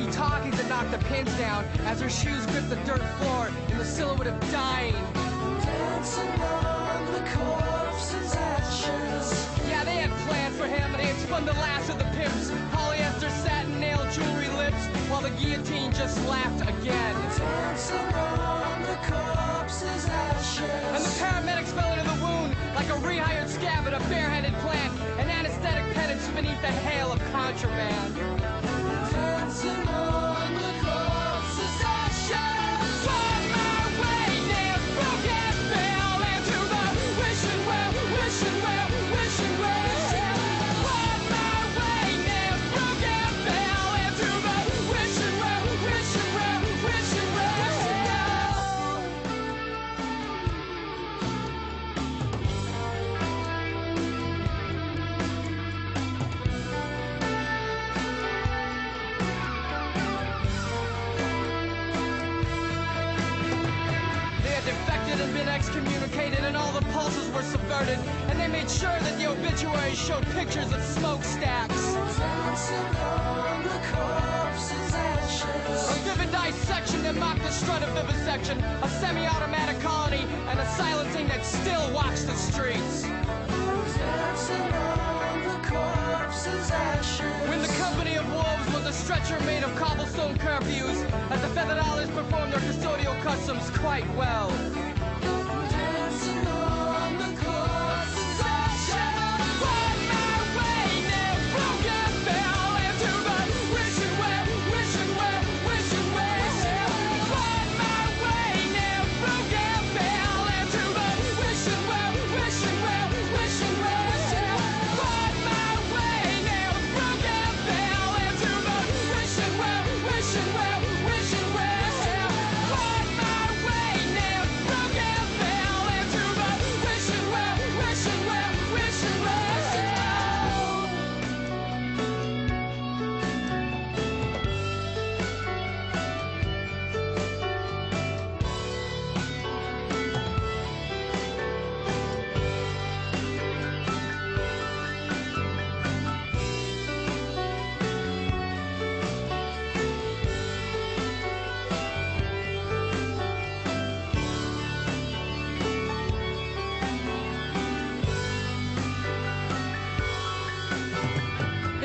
walkie-talkies that knock the pins down as her shoes grip the dirt floor in the silhouette of dying. Dancing on the corpse's ashes. Yeah, they had plans for him. They had spun the last of the pimps. Polyester satin nail jewelry lips while the guillotine just laughed again. Dancing on the corpse's ashes. And the paramedics fell into the wound like a rehired scab at a barehanded plant. An anesthetic penance beneath the hail of contraband. Dancing on had been excommunicated, and all the pulses were subverted. And they made sure that the obituaries showed pictures of smokestacks. Dancing on the corpse's A ashes. vivid dissection that mocked the strut of vivisection, a semi-automatic colony, and a silencing that still walks the streets. Dancing on the corpse's ashes. When the company of wolves was a stretcher made of cobblestone curfews, as the federales performed their custodial customs quite well.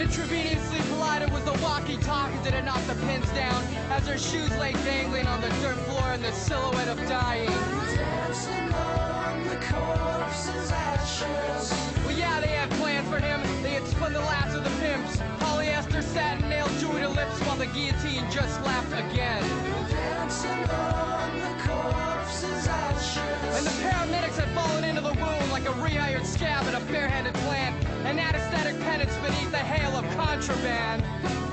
Intravenously collided was the walkie-talkie that had knocked the pins down as her shoes lay dangling on the dirt floor in the silhouette of dying. Dancing on the corpse's ashes. Well, yeah, they had plans for him. They had spun the last of the pimps. Polyester satin nail jewelry to lips while the guillotine just laughed again. Dancing on the corpse's ashes. And the paramedics had fallen into the wound like a rehired scab at a barehanded plant. An anesthetic penance beneath the contraband.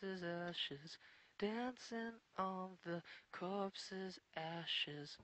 Corpse's ashes. Dancing on the corpse's ashes.